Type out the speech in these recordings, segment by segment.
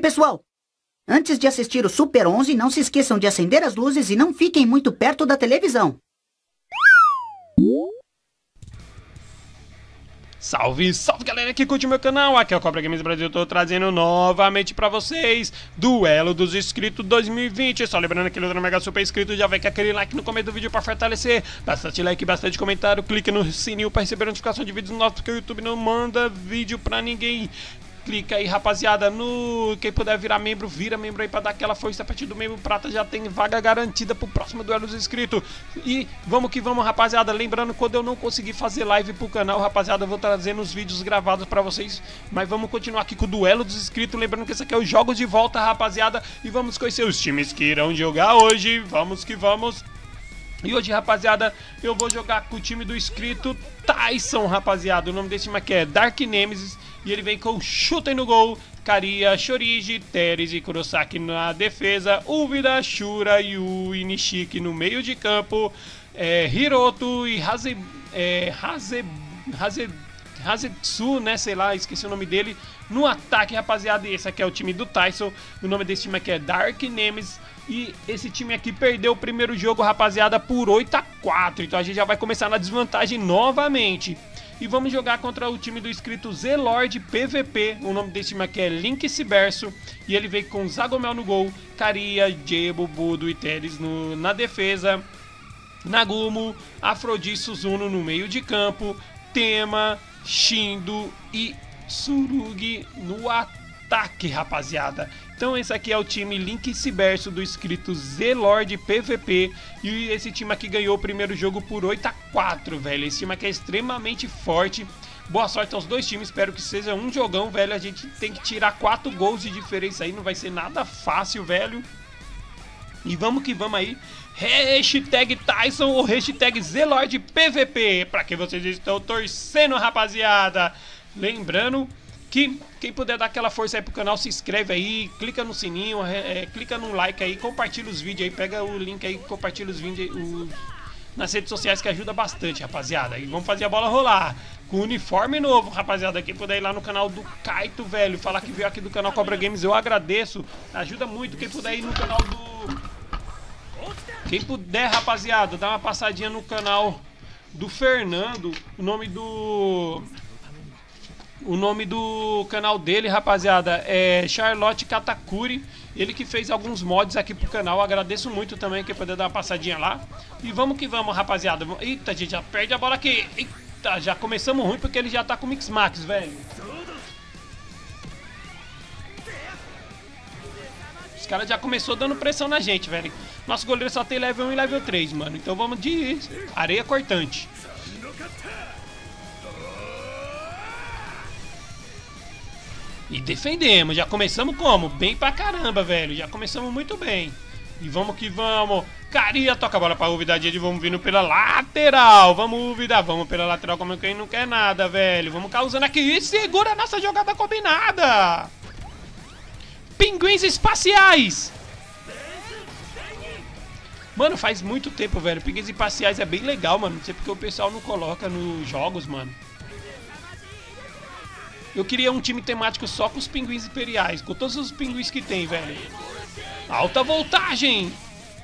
Oi, pessoal! Antes de assistir o Super 11, não se esqueçam de acender as luzes e não fiquem muito perto da televisão. Salve, salve galera que curte meu canal, aqui é o Cobra Games Brasil, tô trazendo novamente pra vocês Duelo dos Inscritos 2020 Só lembrando que ele é mega super inscrito, já vai com aquele like no começo do vídeo pra fortalecer Bastante like, bastante comentário, clique no sininho pra receber notificação de vídeos novos Porque o YouTube não manda vídeo pra ninguém clica aí, rapaziada, no quem puder virar membro, vira membro aí para dar aquela força a partir do membro prata já tem vaga garantida pro próximo duelo dos inscritos. E vamos que vamos, rapaziada, lembrando quando eu não conseguir fazer live pro canal, rapaziada, eu vou trazendo os vídeos gravados para vocês, mas vamos continuar aqui com o duelo dos inscritos, lembrando que esse aqui é o jogos de volta, rapaziada, e vamos conhecer os times que irão jogar hoje. Vamos que vamos. E hoje, rapaziada, eu vou jogar com o time do inscrito Tyson, rapaziada. O nome desse time aqui é Dark Nemesis. E ele vem com Chutem no gol, Karia, Shoriji, Teres e Kurosaki na defesa, Uvida, Shura e o Inishiki no meio de campo, é, Hiroto e Haze, é, Haze, Haze, Hazetsu, né, sei lá, esqueci o nome dele, no ataque, rapaziada, e esse aqui é o time do Tyson, o nome desse time aqui é Dark Nemesis, e esse time aqui perdeu o primeiro jogo, rapaziada, por 8 a 4 então a gente já vai começar na desvantagem novamente. E vamos jogar contra o time do inscrito Zelord PVP. O nome desse time aqui é Link Ciberso. E ele veio com Zagomel no gol, Caria, Jebo, Budo e Teres no, na defesa. Nagumo, Afrodite Suzuno no meio de campo. Tema, Shindo e Surugi no ataque, rapaziada. Então esse aqui é o time Link Ciberso do inscrito Zelord PVP e esse time aqui ganhou o primeiro jogo por 8 a 4, velho. Esse time aqui é extremamente forte. Boa sorte aos dois times, espero que seja um jogão, velho. A gente tem que tirar 4 gols de diferença aí, não vai ser nada fácil, velho. E vamos que vamos aí. Hashtag Tyson ou hashtag Zelord PVP. Pra que vocês estão torcendo, rapaziada. Lembrando que quem puder dar aquela força aí pro canal, se inscreve aí, clica no sininho, é, clica no like aí, compartilha os vídeos aí, pega o link aí, compartilha os vídeos os, nas redes sociais que ajuda bastante, rapaziada. E vamos fazer a bola rolar. Com uniforme novo, rapaziada. Quem puder ir lá no canal do Kaito, velho, falar que veio aqui do canal Cobra Games, eu agradeço. Ajuda muito. Quem puder ir no canal do. Quem puder, rapaziada, dar uma passadinha no canal do Fernando. O nome do. O nome do canal dele, rapaziada, é Charlotte Katakuri. Ele que fez alguns mods aqui pro canal. Agradeço muito também que poder dar uma passadinha lá. E vamos que vamos, rapaziada. Eita, gente já perde a bola aqui. Eita, já começamos ruim porque ele já tá com Mix Max, velho. Os caras já começou dando pressão na gente, velho. Nosso goleiro só tem level 1 e level 3, mano. Então vamos de areia cortante. E defendemos, já começamos como? Bem pra caramba, velho. Já começamos muito bem. E vamos que vamos. Caria toca a bola pra Uvidade, vamos vindo pela lateral. Vamos, Uvida, vamos pela lateral como quem não quer nada, velho. Vamos causando aqui e segura a nossa jogada combinada. Pinguins espaciais. Mano, faz muito tempo, velho. Pinguins espaciais é bem legal, mano. Não sei porque o pessoal não coloca nos jogos, mano. Eu queria um time temático só com os pinguins imperiais, com todos os pinguins que tem, velho. Alta voltagem!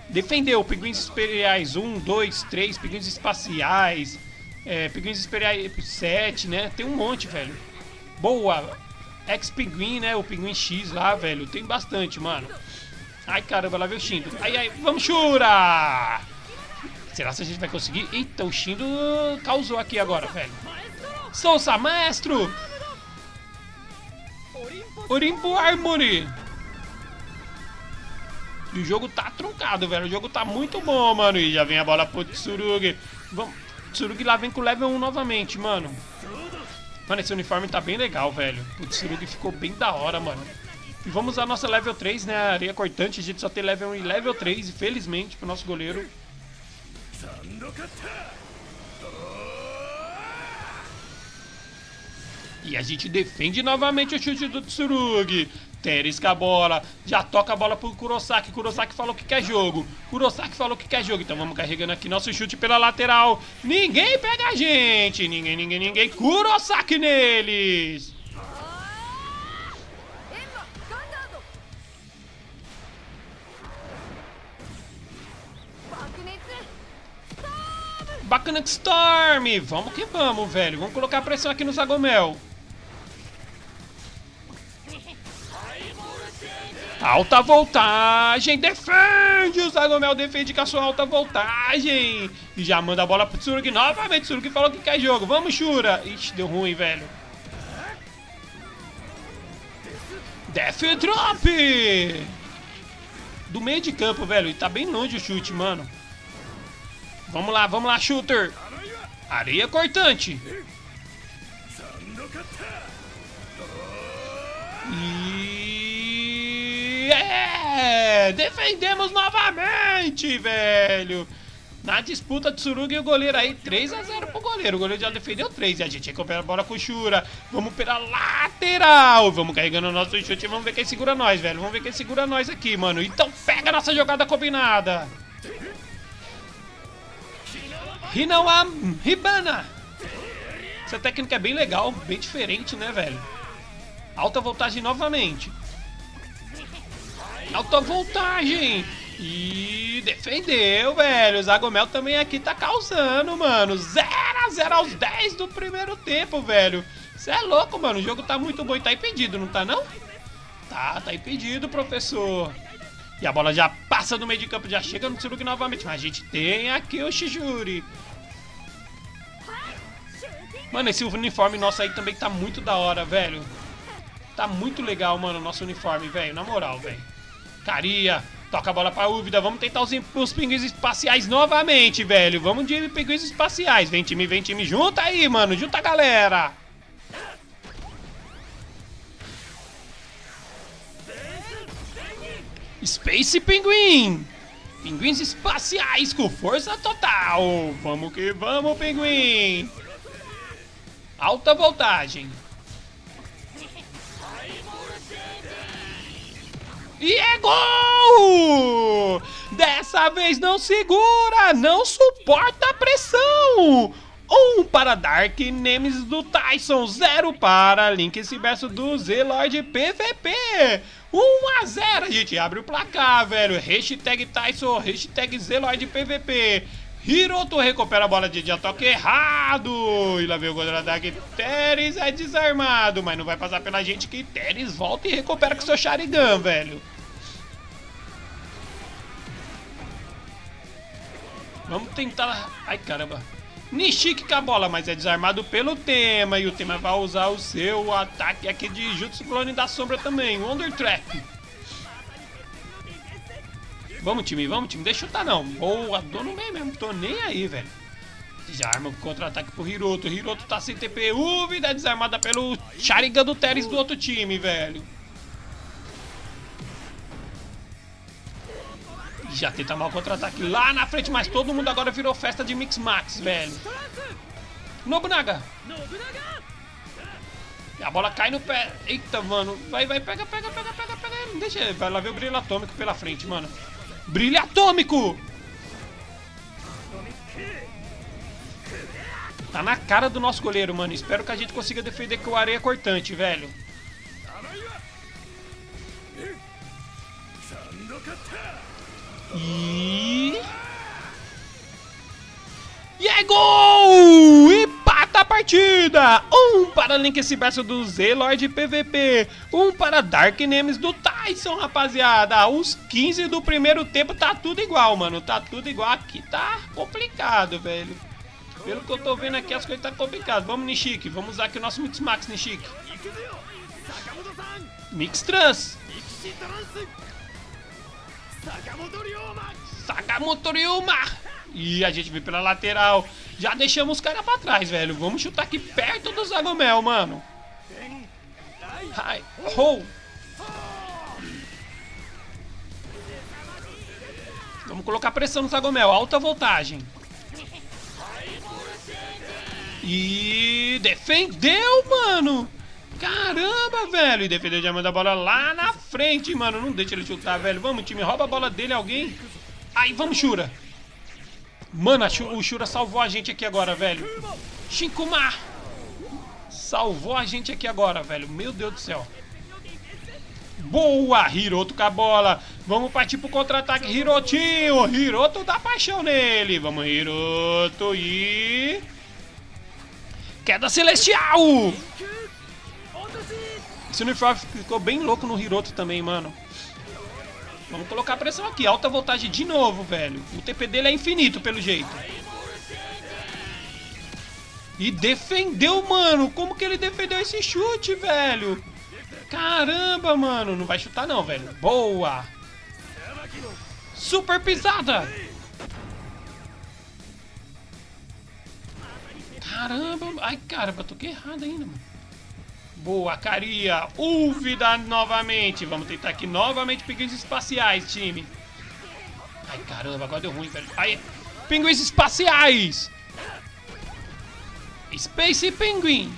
Defendeu, pinguins imperiais 1, 2, 3, pinguins espaciais, é, pinguins imperiais 7, né? Tem um monte, velho. Boa! Ex-pinguim, né? O pinguim X lá, velho. Tem bastante, mano. Ai, caramba, lá veio o Shindo. Ai, ai, vamos, Shura! Será que a gente vai conseguir? Eita, o Shindo causou aqui agora, velho. Sousa, maestro! Orimpo Armory. E o jogo tá truncado, velho. O jogo tá muito bom, mano. E já vem a bola pro Tsurugi. Vamos. Tsurugi lá vem com level 1 novamente, mano. Mano, esse uniforme tá bem legal, velho. O Tsurugi ficou bem da hora, mano. E vamos usar nossa level 3, né? Areia cortante. A gente só tem level 1 e level 3. Infelizmente, pro nosso goleiro. E a gente defende novamente o chute do Tsurugi. Teres com a bola, já toca a bola pro Kurosaki. Kurosaki falou que quer jogo. Kurosaki falou que quer jogo. Então vamos carregando aqui nosso chute pela lateral. Ninguém pega a gente. Ninguém, ninguém, ninguém. Kurosaki neles. Bacana Storm, vamos que vamos, velho. Vamos colocar pressão aqui no Zagomel. Alta voltagem, defende! O Zagomel defende com a sua alta voltagem. E já manda a bola pro Tsurugi novamente. Tsurugi falou que quer jogo. Vamos, Shura. Ixi, deu ruim, velho. Death Drop! Do meio de campo, velho. E tá bem longe o chute, mano. Vamos lá, vamos lá, shooter. Areia cortante. É! Defendemos novamente, velho. Na disputa de Suruga e o goleiro aí, 3x0 pro goleiro. O goleiro já defendeu 3 e a gente recupera a bola com o Shura. Vamos pela lateral. Vamos carregando o nosso chute. Vamos ver quem segura nós, velho. Vamos ver quem segura nós aqui, mano. Então pega a nossa jogada combinada. Hinawam Hibana. Essa técnica é bem legal, bem diferente, né, velho? Alta voltagem novamente. Alta voltagem. E defendeu, velho. O Zagomel também aqui tá causando, mano. 0x0 aos 10 do primeiro tempo, velho. Você é louco, mano. O jogo tá muito bom e tá impedido, não tá não? Tá, tá impedido, professor. E a bola já passa no meio de campo, já chega no Tsurugi novamente. Mas a gente tem aqui o Shijuri. Mano, esse uniforme nosso aí também tá muito da hora, velho. Tá muito legal, mano, o nosso uniforme, velho. Na moral, velho. Toca a bola pra Úvida. Vamos tentar os, os pinguins espaciais novamente, velho. Vamos de pinguins espaciais. Vem time, vem time. Junta aí, mano. Junta a galera. Space Pinguim! Pinguins espaciais com força total! Vamos que vamos, pinguim! Alta voltagem! E é gol! Dessa vez não segura, não suporta a pressão! Um para Dark Nemesis do Tyson, zero para Link verso do Zelord PVP. 1 a 0 a gente abre o placar, velho. Hashtag Tyson, hashtag Zelord PVP. Hiroto recupera a bola de dia toque errado. E lá vem o Dark. Teres é desarmado, mas não vai passar pela gente que Teres volta e recupera com seu Sharingan, velho. Vamos tentar... Ai, caramba. Nishiki com a bola, mas é desarmado pelo Tema. E o Tema vai usar o seu ataque aqui de Jutsu Clone da Sombra também. Wonder Trap. Vamos, time, vamos, time. Deixa eu chutar, não. Boa, dou no meio mesmo. Tô nem aí, velho. Já arma o contra-ataque pro Hiroto. Hiroto tá sem TPU. Vida desarmada pelo Sharingan do Teres do outro time, velho. Já tenta mal contra-ataque lá na frente, mas todo mundo agora virou festa de Mix Max, velho. Nobunaga. E a bola cai no pé. Eita, mano. Vai, vai, pega, pega, pega, pega, pega. Deixa. Vai lá ver o brilho atômico pela frente, mano. Brilho atômico! Tá na cara do nosso goleiro, mano. Espero que a gente consiga defender com o areia cortante, velho. E... E é gol! Empata a partida! Um para Link Cyberso do Z-Lord PVP. Um para Dark Names do Tyson, rapaziada. Os 15 do primeiro tempo tá tudo igual, mano. Tá tudo igual. Aqui tá complicado, velho. Pelo que eu tô vendo aqui, as coisas tá complicadas. Vamos, Nishiki. Vamos usar aqui o nosso Mix Max, Nishiki. Mix Trans. Sakamoto Ryuma! E a gente vem pela lateral. Já deixamos os caras pra trás, velho. Vamos chutar aqui perto do Zagomel, mano. Ai, oh. Vamos colocar pressão no Zagomel. Alta voltagem. E defendeu, mano. Caramba, velho. E defendeu de manda a bola lá na frente, mano. Não deixa ele chutar, velho. Vamos, time. Rouba a bola dele, alguém. Aí, vamos, Shura. Mano, o Shura salvou a gente aqui agora, velho. Shinkumar. Salvou a gente aqui agora, velho. Meu Deus do céu. Boa, Hiroto com a bola. Vamos partir pro contra-ataque. Hirotinho. Hiroto dá paixão nele. Vamos, Hiroto. E... Queda Celestial. Esse uniforme ficou bem louco no Hiroto também, mano. Vamos colocar pressão aqui. Alta voltagem de novo, velho. O TP dele é infinito, pelo jeito. E defendeu, mano. Como que ele defendeu esse chute, velho? Caramba, mano. Não vai chutar não, velho. Boa. Super pisada. Caramba. Ai, caramba. Toquei errado ainda, mano. Boa, Caria. Úvida novamente. Vamos tentar aqui novamente pinguins espaciais, time. Ai, caramba. Agora deu ruim, velho. Ai, pinguins espaciais. Space Penguin.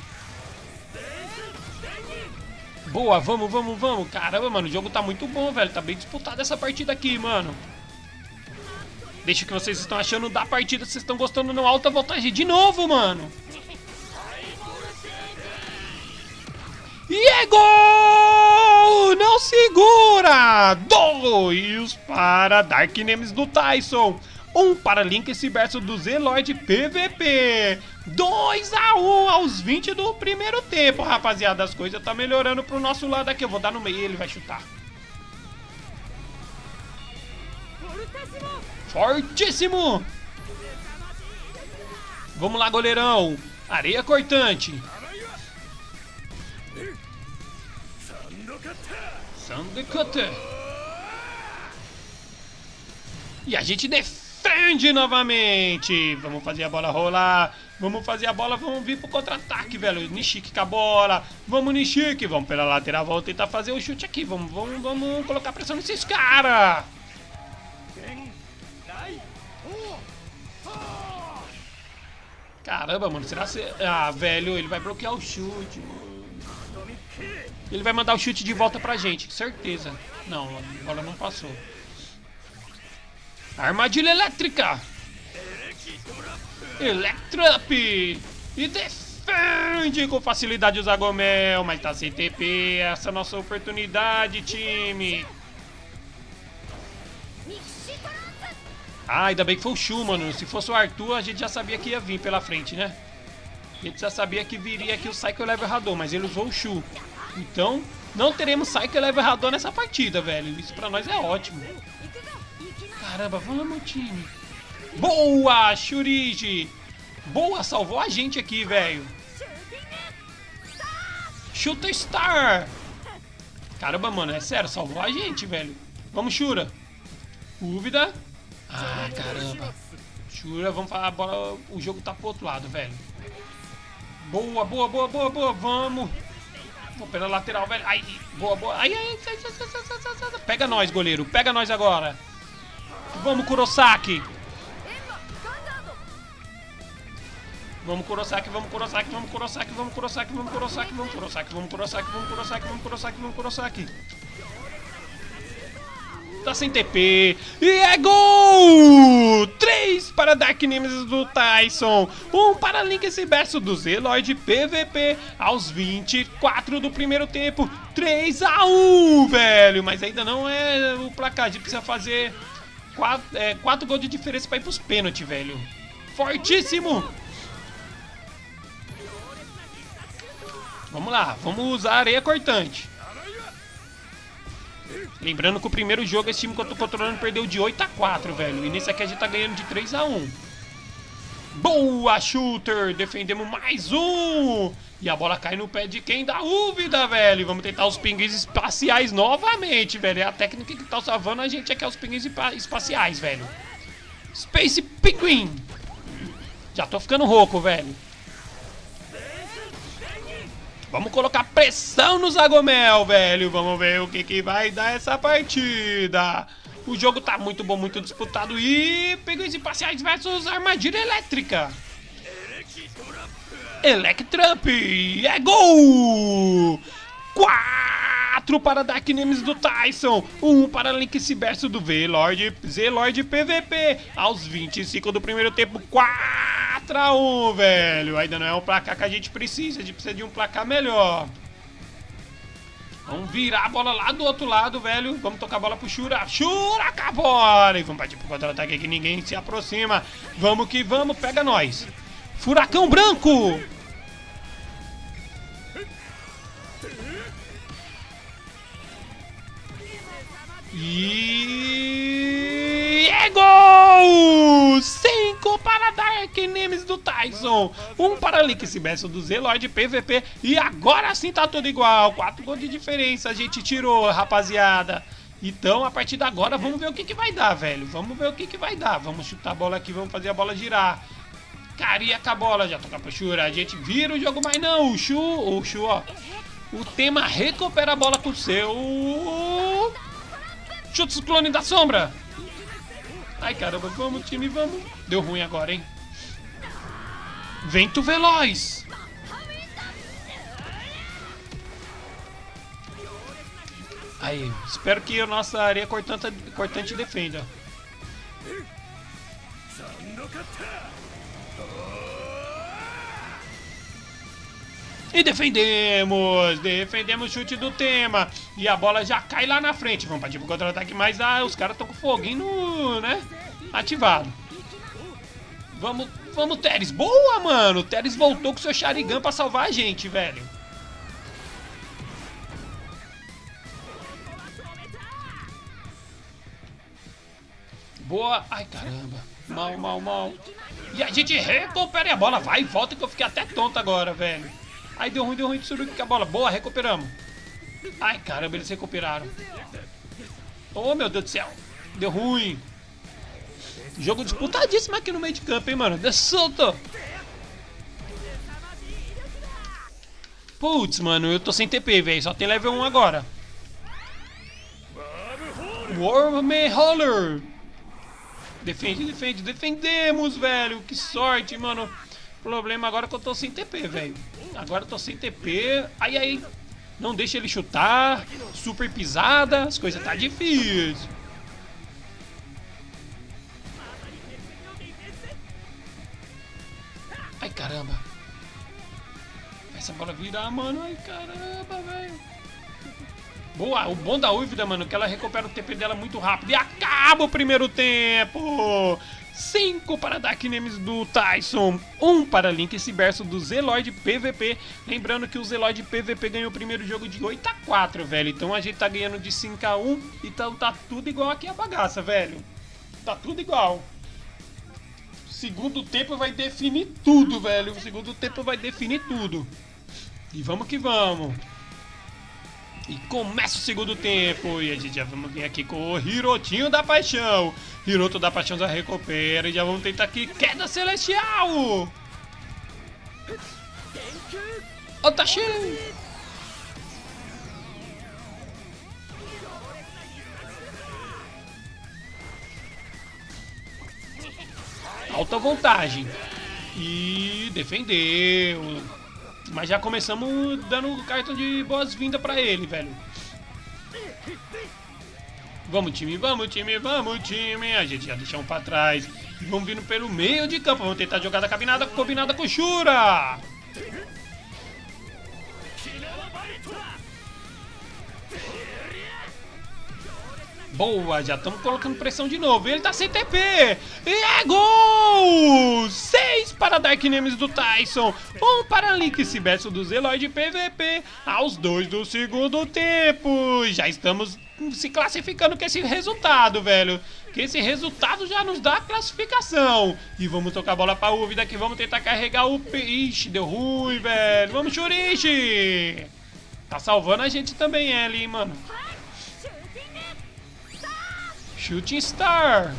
Boa, vamos, vamos, vamos. Caramba, mano, o jogo tá muito bom, velho. Tá bem disputado essa partida aqui, mano. Deixa o que vocês estão achando da partida. Vocês estão gostando no alta voltagem de novo, mano. E é gol! Não segura! Dois para Dark Names do Tyson. Um para Link versus do Zeloid PVP. 2 a 1 um aos 20 do primeiro tempo, rapaziada. As coisas tá melhorando pro nosso lado aqui. Eu vou dar no meio e ele vai chutar. Fortíssimo! Vamos lá, goleirão. Areia cortante. Sandecutter. E a gente defende novamente. Vamos fazer a bola rolar. Vamos fazer a bola, vamos vir pro contra-ataque, velho. Nishiki com a bola. Vamos, Nishiki. Vamos pela lateral, vamos tentar fazer o chute aqui. Vamos, vamos, vamos colocar pressão nesses caras. Caramba, mano. Será que... Ah, velho, ele vai bloquear o chute, Ele vai mandar o chute de volta pra gente, certeza. Não, a bola não passou. Armadilha elétrica. Electrup! E defende com facilidade o Zagomel, mas tá sem TP. Essa é a nossa oportunidade, time. Ah, ainda bem que foi o Shu, mano. Se fosse o Arthur, a gente já sabia que ia vir pela frente, né? A gente já sabia que viria aqui o Psycho Level Radon, mas ele usou o Shu. Então, não teremos Psycho Level nessa partida, velho. Isso pra nós é ótimo. Caramba, vamos, time. Boa, Shuriji! Boa, salvou a gente aqui, velho. Chuta Star! Caramba, mano, é sério, salvou a gente, velho. Vamos, Shura. Dúvida. Ah, caramba. Shura, vamos falar, bola, o jogo tá pro outro lado, velho. Boa, boa, boa, boa, boa, vamos. Vou pela lateral, velho. Ai, boa, boa. Ai, ai, Pega nós, goleiro. Pega nós agora. Vamos, Kurosaki. Vamos Kurosaki, vamos Kurosaki, vamos Kurosaki, vamos Kurosaki, vamos Kurosaki, vamos Kurosaki, vamos Kurosaki, vamos Kurosaki, vamos Kurosaki, vamos Kurosaki. Tá sem TP. E é gol! 3 para Dark Nemesis do Tyson. 1 para Link verso do Zeloid PVP aos 24 do primeiro tempo. 3 a 1, velho. Mas ainda não é o placar. A gente precisa fazer 4, é, 4 gols de diferença para ir pros pênaltis, velho. Fortíssimo! Vamos lá, vamos usar areia cortante. Lembrando que o primeiro jogo esse time que eu tô controlando perdeu de 8 a 4, velho. E nesse aqui a gente tá ganhando de 3 a 1. Boa, shooter! Defendemos mais um! E a bola cai no pé de quem? Da Úvida, velho! Vamos tentar os pinguins espaciais novamente, velho. É a técnica que tá salvando a gente aqui, é os pinguins espaciais, velho. Space Penguin! Já tô ficando rouco, velho. Vamos colocar pressão no Zagomel, velho. Vamos ver o que, que vai dar essa partida. O jogo tá muito bom, muito disputado. E pegões imparciais versus armadilha elétrica. Electrump. É gol! 4 para Dark Names do Tyson. 1 um para Link Ciberso do V-Lord. Z-Lord PVP. Aos 25 do primeiro tempo. 4 4x1, velho. Ainda não é um placar que a gente precisa. A gente precisa de um placar melhor. Vamos virar a bola lá do outro lado, velho. Vamos tocar a bola pro Shura. Shura com a bola. E vamos partir pro contra-ataque que ninguém se aproxima. Vamos que vamos, pega nós. Furacão branco. E gol! Cinco para Dark Nemes do Tyson, um para Link Bessa do Zeloid PVP e agora sim tá tudo igual. Quatro gols de diferença a gente tirou, rapaziada. Então, a partir de agora, vamos ver o que, que vai dar, velho. Vamos ver o que, que vai dar. Vamos chutar a bola aqui, vamos fazer a bola girar. Caria com a bola, já toca pro Shura. A gente vira o jogo, mas não. O Shu, o Shu, ó. O tema recupera a bola com o seu. Chutes clone da sombra. Ai, caramba, vamos, time, vamos. Deu ruim agora, hein? Vento veloz. Aí, espero que a nossa areia cortante, cortante defenda. E defendemos! Defendemos o chute do tema. E a bola já cai lá na frente. Vamos partir pro contra-ataque, mas ah, os caras estão com foguinho no, né? Ativado. Vamos, vamos, Teres. Boa, mano! Teres voltou com seu Sharingan pra salvar a gente, velho. Boa. Ai, caramba. Mal, mal, mal. E a gente recupera a bola. Vai e volta que eu fiquei até tonto agora, velho. Ai, deu ruim, deu ruim de Suruki com a bola. Boa, recuperamos. Ai, caramba, eles recuperaram. Oh, meu Deus do céu. Deu ruim. Jogo disputadíssimo aqui no meio de campo, hein, mano. De solto. Putz, mano, eu tô sem TP, velho. Só tem level 1 agora. Wormholer. Defende, defende. Defendemos, velho. Que sorte, mano. Problema agora é que eu tô sem TP, velho. Agora tô sem TP. Aí, aí. Não deixa ele chutar. Super pisada. As coisas tá difícil. Ai, caramba. Essa bola virar, mano. Ai, caramba, velho. Boa, o bom da Uivida, mano, que ela recupera o TP dela muito rápido. E acaba o primeiro tempo. 5 para Dark Names do Tyson, 1 um para Link Ciberso do Zeloid PVP. Lembrando que o Zeloid PVP ganhou o primeiro jogo de 8 a 4, velho. Então a gente tá ganhando de 5 a 1, então tá tudo igual aqui a bagaça, velho. Tá tudo igual. Segundo tempo vai definir tudo, velho. O segundo tempo vai definir tudo. E vamos que vamos. E começa o segundo tempo. E a gente já vamos vir aqui com o Hirotinho da Paixão. Hiroto da Paixão já recupera. E já vamos tentar aqui. Queda Celestial! Otashi! Alta voltagem. E defendeu. Mas já começamos dando cartão de boas-vindas pra ele, velho. Vamos, time, vamos, time, vamos, time. A gente já deixou um pra trás. E vamos vindo pelo meio de campo. Vamos tentar jogar da cabinada combinada com o Shura. Boa, já estamos colocando pressão de novo. Ele tá sem TP. E é gol! 6 para Dark Names do Tyson. 1 um para Link Cibesso do Zeloid PVP. Aos dois do segundo tempo. Já estamos se classificando com esse resultado, velho. Que esse resultado já nos dá a classificação. E vamos tocar a bola pra Uvida aqui. Vamos tentar carregar o... Ixi, deu ruim, velho. Vamos, Churichi. Tá salvando a gente também, ele, hein, mano. Shooting Star.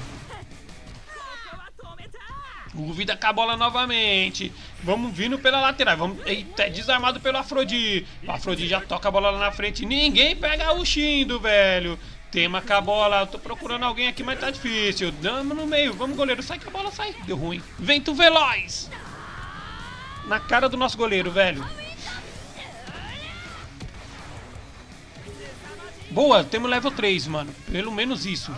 O Vida com a bola novamente. Vamos vindo pela lateral. Vamos, eita, é desarmado pelo Afrodite. O Afrodite já toca a bola lá na frente. Ninguém pega o Shindo, velho. Tema com a bola. tô procurando alguém aqui, mas tá difícil. Dama no meio. Vamos, goleiro. Sai com a bola, sai. Deu ruim. Vento veloz. Na cara do nosso goleiro, velho. Boa, temos level 3, mano. Pelo menos isso.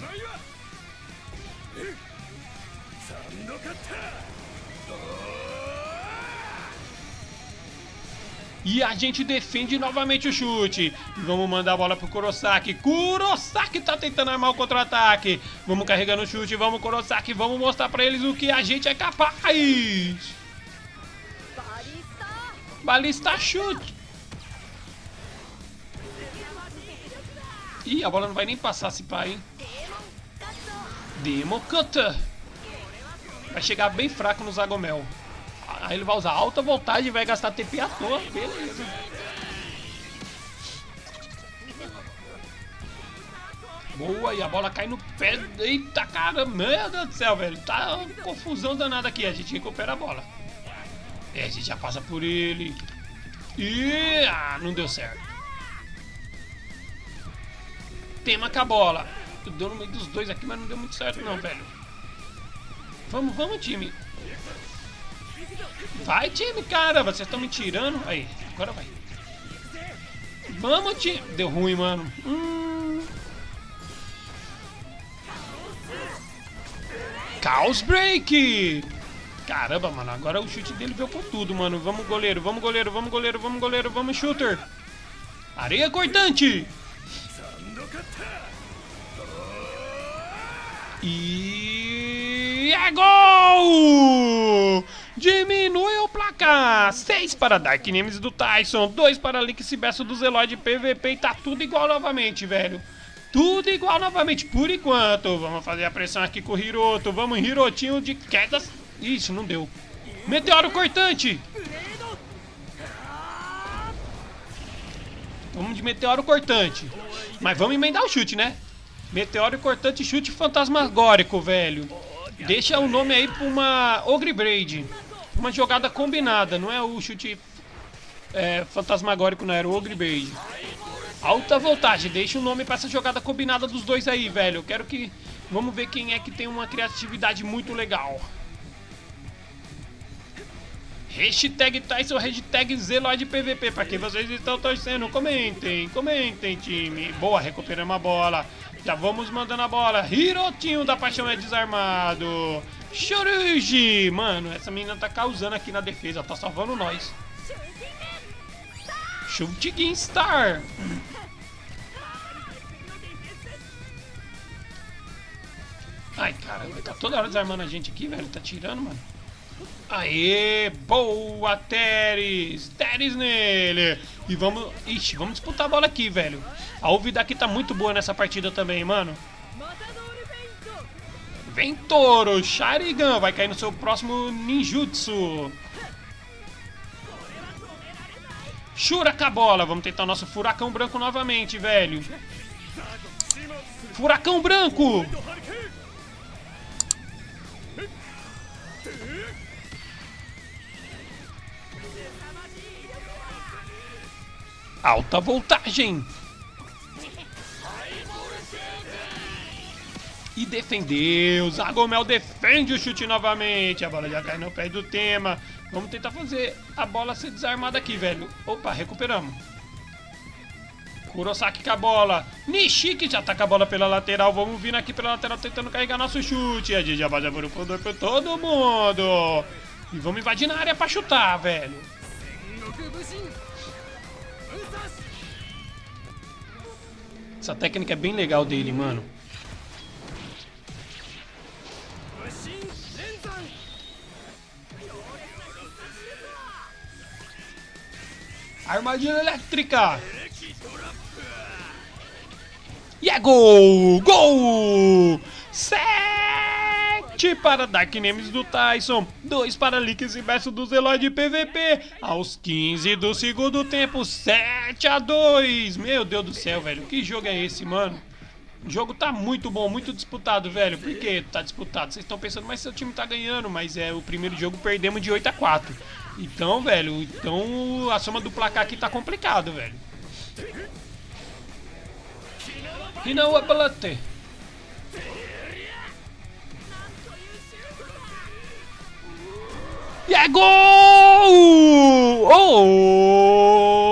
E a gente defende novamente o chute. Vamos mandar a bola pro Kurosaki. Kurosaki tá tentando armar o contra-ataque. Vamos carregando o chute, vamos Kurosaki, vamos mostrar pra eles o que a gente é capaz. Balista chute. Ih, a bola não vai nem passar se pá, hein? Democanta. Vai chegar bem fraco no Zagomel. Aí ele vai usar alta voltagem e vai gastar TP à toa. Beleza. Boa, e a bola cai no pé. Eita, cara, meu Deus do céu, velho. Tá uma confusão danada aqui. A gente recupera a bola. É, a gente já passa por ele. E ah, não deu certo. Tema com a bola. Deu no meio dos dois aqui, mas não deu muito certo não, velho. Vamos, vamos, time. Vai, time, cara. Vocês estão me tirando. Aí, agora vai. Vamos, time. Deu ruim, mano. Hum. Chaos Break. Caramba, mano. Agora o chute dele veio com tudo, mano. Vamos, goleiro. Vamos, goleiro. Vamos, goleiro. Vamos, goleiro. Vamos, shooter. Areia cortante. E é gol! Diminui o placar. 6 para Dark Nemesis do Tyson, 2 para Link Cibesso do Zeloid PVP e tá tudo igual novamente, velho. Tudo igual novamente, por enquanto. Vamos fazer a pressão aqui com o Hiroto. Vamos, Hirotinho de quedas. Isso, não deu. Meteoro cortante. Vamos de meteoro cortante. Mas vamos emendar o chute, né? Meteoro cortante chute fantasmagórico, velho. Deixa o nome aí pra uma Ogre Braid. Uma jogada combinada, não é o chute é, fantasmagórico, não era o Ogre Braid. Alta voltagem, deixa o nome pra essa jogada combinada dos dois aí, velho. Eu quero que... Vamos ver quem é que tem uma criatividade muito legal. Hashtag Tyson, hashtag Zeloid PVP. Pra quem vocês estão torcendo, comentem, comentem, time. Boa, recuperamos a bola. Já vamos mandando a bola. Hirotinho da Paixão é desarmado. Shoruji! Mano, essa menina tá causando aqui na defesa. Tá salvando nós. Shooting Star. Ai, caramba. Tá toda hora desarmando a gente aqui, velho. Tá tirando, mano. Aê, boa, Teres! Teres nele! E vamos... Ixi, vamos disputar a bola aqui, velho. A Uvi daqui tá muito boa nessa partida também, mano. Vem, Toro! Sharingan vai cair no seu próximo ninjutsu. Shura com a bola. Vamos tentar o nosso furacão branco novamente, velho. Furacão branco! Alta voltagem. E defendeu. Zagomel defende o chute novamente. A bola já cai no pé do tema. Vamos tentar fazer a bola ser desarmada aqui, velho. Opa, recuperamos. Kurosaki com a bola. Nishiki já tá com a bola pela lateral. Vamos vir aqui pela lateral tentando carregar nosso chute. A já vai por poder pra todo mundo. E vamos invadir na área pra chutar, velho. Essa técnica é bem legal dele, mano. Armadilha elétrica! E é gol! Gol! Sete para Dark Names do Tyson, dois para Lickes e Besto do Zeloy de PVP, aos 15 do segundo tempo, 7 a 2 Meu Deus do céu, velho, que jogo é esse, mano? O jogo tá muito bom, muito disputado, velho. Por que tá disputado? Vocês estão pensando, mas seu time tá ganhando, mas é o primeiro jogo perdemos de 8 a 4 Então, velho, então a soma do placar aqui tá complicado, velho. E não é. E é gol!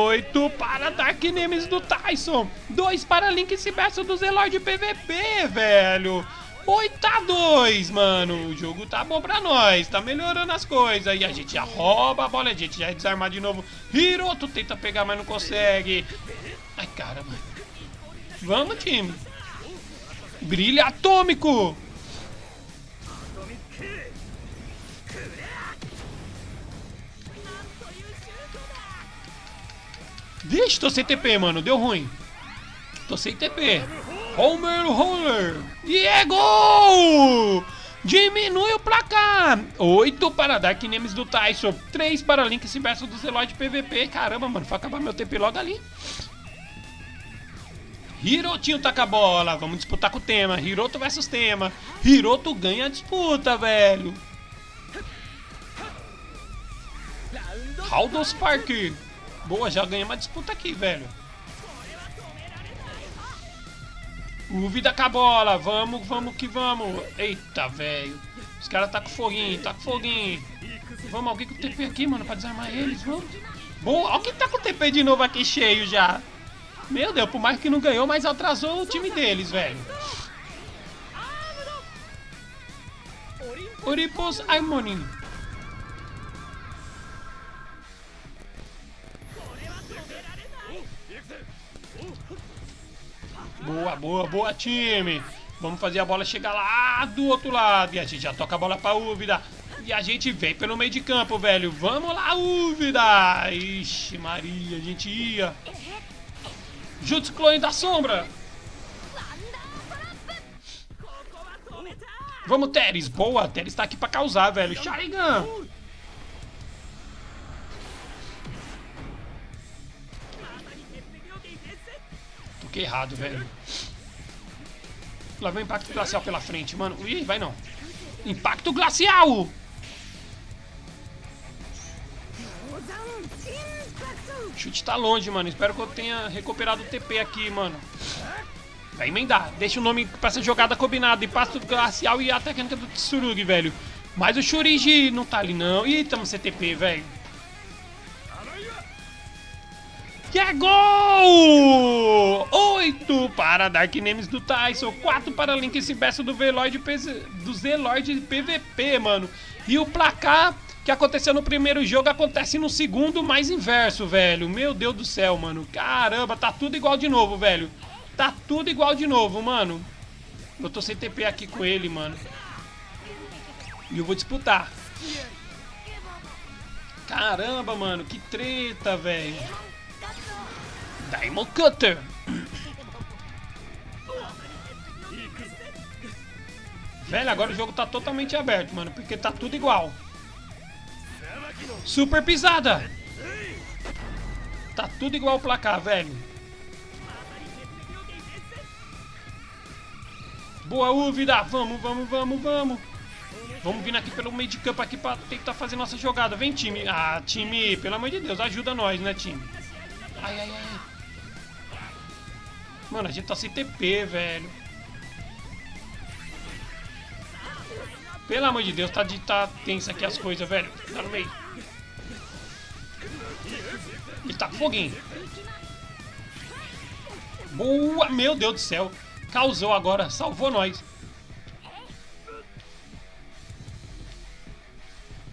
Oito para Dark Nemesis do Tyson. Dois para Link Ciberso do Zelord PVP, velho. 8x2, mano. O jogo tá bom pra nós. Tá melhorando as coisas. E a gente já rouba a bola. A gente já é desarmar de novo. Hiroto tenta pegar, mas não consegue. Ai, caramba. Vamos, time. Brilho atômico. Vixe, tô sem TP, mano. Deu ruim. Tô sem TP. Homer Roller. E é gol! Diminui o placar. 8 para Dark Names do Tyson. 3 para Link Inverso do Zeloid PVP. Caramba, mano. Vai acabar meu TP logo ali. Hirotinho taca a bola. Vamos disputar com o tema. Hiroto versus tema. Hiroto ganha a disputa, velho. Haldos Park. Boa, já ganhei uma disputa aqui, velho. Uvida com a bola. Vamos, vamos que vamos. Eita, velho. Os caras tá com foguinho, tá com foguinho. Vamos, alguém com o TP aqui, mano, pra desarmar eles. Vamos. Boa, quem tá com o TP de novo aqui cheio já. Meu Deus, por mais que não ganhou, mas atrasou o time deles, velho. Oripos Aimonin. Boa, boa, boa, time. Vamos fazer a bola chegar lá do outro lado. E a gente já toca a bola pra Úvida. E a gente vem pelo meio de campo, velho. Vamos lá, Úvida. Ixi, Maria, a gente ia. Jutsu Clone da Sombra. Vamos, Teres. Boa, Teres tá aqui pra causar, velho. Sharingan. Toquei errado, velho. Lá vem o Impacto Glacial pela frente, mano. Ih, vai não. Impacto Glacial! O chute tá longe, mano. Espero que eu tenha recuperado o TP aqui, mano. Vai emendar. Deixa o nome pra ser jogada combinado. Impacto Glacial e a técnica do Tsurugi, velho. Mas o Shuriji não tá ali, não. Ih, tamo CTP, velho. Que é gol! 8 para Dark Names do Tyson, 4 para Link Silvestre do Veloid do Zeloid PVP, mano. E o placar que aconteceu no primeiro jogo acontece no segundo, mais inverso, velho. Meu Deus do céu, mano. Caramba, tá tudo igual de novo, velho. Tá tudo igual de novo, mano. Eu tô sem TP aqui com ele, mano. E eu vou disputar. Caramba, mano, que treta, velho. Diamond Cutter. Velho, agora o jogo tá totalmente aberto, mano, porque tá tudo igual. Super pisada. Tá tudo igual o placar, velho. Boa, Uvida. Vamos, vamos, vamos, vamos. Vamos vir aqui pelo meio de campo aqui pra tentar fazer nossa jogada. Vem, time. Ah, time, pelo amor de Deus, ajuda nós, né, time? Ai, ai, ai. Mano, a gente tá sem TP, velho. Pelo amor de Deus, tá, de, tá tensa aqui as coisas, velho. Tá no meio. Ele tá foguinho. Boa! Meu Deus do céu. Causou agora. Salvou nós.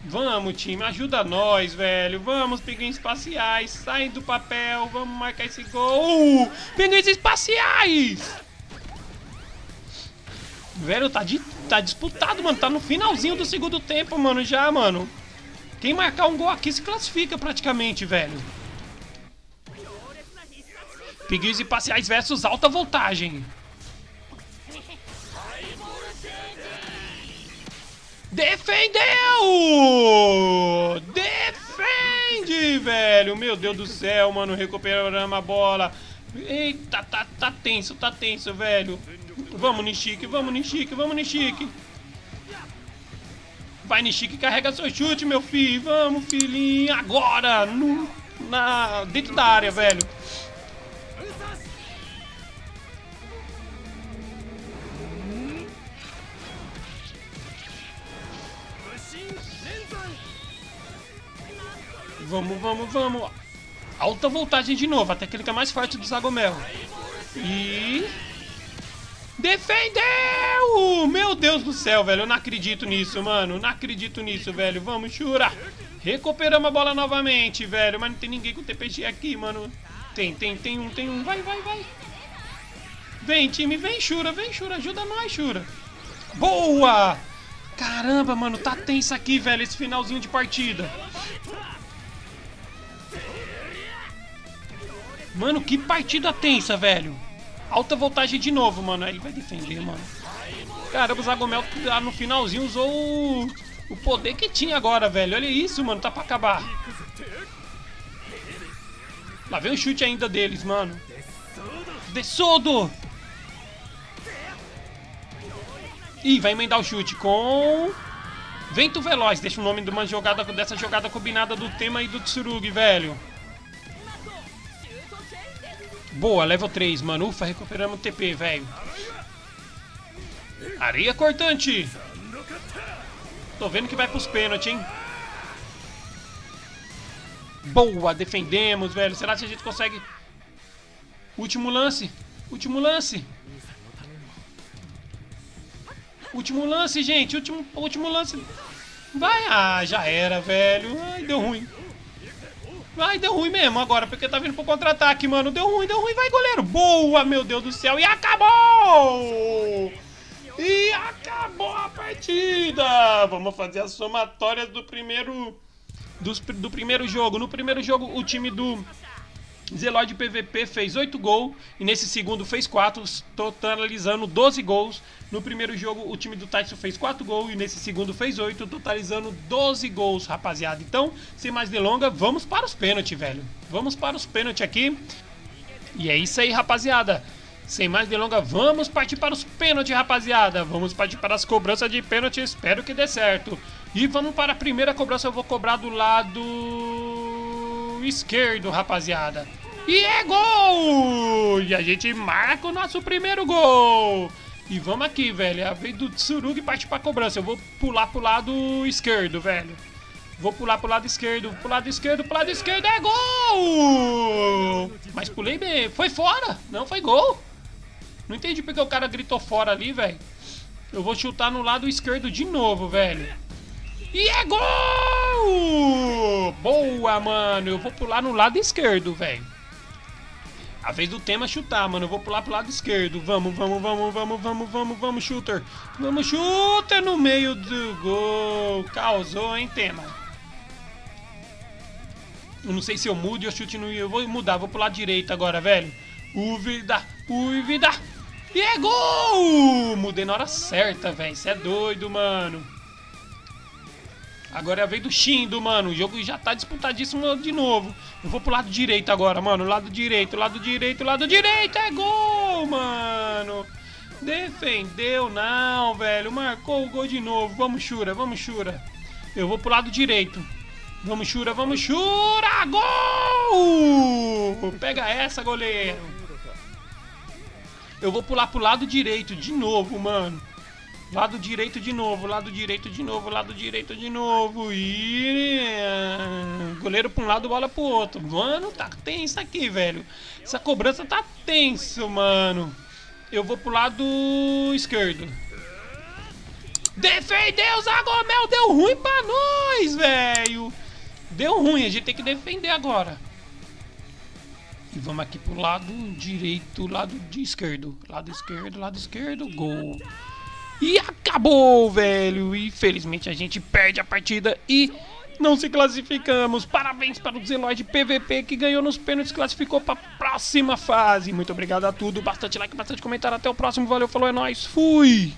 Vamos, time, ajuda nós, velho. Vamos, pinguins espaciais, saem do papel, vamos marcar esse gol. Uh, pinguins espaciais! Velho, tá, de, tá disputado, mano. Tá no finalzinho do segundo tempo, mano, já, mano. Quem marcar um gol aqui se classifica praticamente, velho. Pinguins espaciais versus alta voltagem. Defendeu! Defende, velho! Meu Deus do céu, mano. Recuperamos a bola. Eita, tá, tá tenso, tá tenso, velho. Vamos, Nishiki, vamos, Nishiki, vamos, Nishiki. Vai, Nishiki, carrega seu chute, meu filho. Vamos, filhinho. Agora! No, na, dentro da área, velho. Vamos, vamos, vamos. Alta voltagem de novo. A técnica mais forte do Zagomel. E... Defendeu! Meu Deus do céu, velho. Eu não acredito nisso, mano. Não acredito nisso, velho. Vamos, Shura. Recuperamos a bola novamente, velho. Mas não tem ninguém com TPG aqui, mano. Tem, tem, tem um, tem um. Vai, vai, vai. Vem, time. Vem, Shura. Vem, Shura. Ajuda nós, Shura. Boa! Caramba, mano. Tá tenso aqui, velho. Esse finalzinho de partida. Mano, que partida tensa, velho. Alta voltagem de novo, mano. Ele vai defender, mano. Caramba, o Zagomel no finalzinho usou o, o poder que tinha agora, velho. Olha isso, mano. Tá pra acabar. Lá vem o chute ainda deles, mano. Dessodo! Ih, vai emendar o chute com... Vento Veloz. Deixa o nome de uma jogada, dessa jogada combinada do tema e do Tsurugi, velho. Boa, level 3, mano. Ufa, recuperamos TP, velho. Areia cortante. Tô vendo que vai pros pênaltis, hein? Boa, defendemos, velho. Será que a gente consegue... Último lance. Último lance. Último lance, gente. Último, último lance. Vai. Ah, já era, velho. Ai, deu ruim. Ai, deu ruim mesmo agora, porque tá vindo pro contra-ataque, mano. Deu ruim, deu ruim. Vai, goleiro. Boa, meu Deus do céu. E acabou! E acabou a partida! Vamos fazer as somatórias do primeiro... Do primeiro jogo. No primeiro jogo, o time do Zeloid PVP fez 8 gols e nesse segundo fez 4, totalizando 12 gols. No primeiro jogo, o time do Tyson fez 4 gols e nesse segundo fez 8, totalizando 12 gols, rapaziada. Então, sem mais delongas, vamos para os pênaltis, velho. Vamos para os pênaltis aqui. E é isso aí, rapaziada. Sem mais delongas, vamos partir para os pênaltis, rapaziada. Vamos partir para as cobranças de pênalti, espero que dê certo. E vamos para a primeira cobrança, eu vou cobrar do lado esquerdo, rapaziada. E é gol! E a gente marca o nosso primeiro gol. E vamos aqui, velho. É a vez do Tsurugi parte pra cobrança. Eu vou pular pro lado esquerdo, velho. Vou pular pro lado esquerdo, pro lado esquerdo, pro lado esquerdo. É gol! Mas pulei bem. Foi fora. Não foi gol. Não entendi porque o cara gritou fora ali, velho. Eu vou chutar no lado esquerdo de novo, velho. E é gol! Boa, mano. Eu vou pular no lado esquerdo, velho. A vez do tema chutar, mano. Eu vou pular pro lado esquerdo. Vamos, vamos, vamos, vamos, vamos, vamos, vamos, shooter. Vamos, shooter no meio do gol. Causou, hein, tema? Eu não sei se eu mudo e eu chute no. Eu vou mudar, vou lado direito agora, velho. Uvida, uvida. E é gol! Mudei na hora certa, velho. Isso é doido, mano. Agora é a vez do Shindo, mano. O jogo já tá disputadíssimo de novo. Eu vou pro lado direito agora, mano. Lado direito, lado direito, lado direito. É gol, mano. Defendeu, não, velho. Marcou o gol de novo. Vamos, Shura, vamos, Shura. Eu vou pro lado direito. Vamos, Shura, vamos, Shura. Gol! Pega essa, goleiro. Eu vou pular pro lado direito de novo, mano. Lado direito de novo, lado direito de novo, lado direito de novo. E. Goleiro pra um lado, bola pro outro. Mano, tá tenso aqui, velho. Essa cobrança tá tenso, mano. Eu vou pro lado esquerdo. Defendeu, Zagomel! Deu ruim pra nós, velho! Deu ruim, a gente tem que defender agora. E vamos aqui pro lado direito, lado de esquerdo. Lado esquerdo, lado esquerdo, gol. E acabou, velho. Infelizmente a gente perde a partida e não se classificamos. Parabéns para o Zeloid PVP que ganhou nos pênaltis, classificou para a próxima fase. Muito obrigado a tudo. Bastante like, bastante comentário. Até o próximo. Valeu, falou, é nóis. Fui!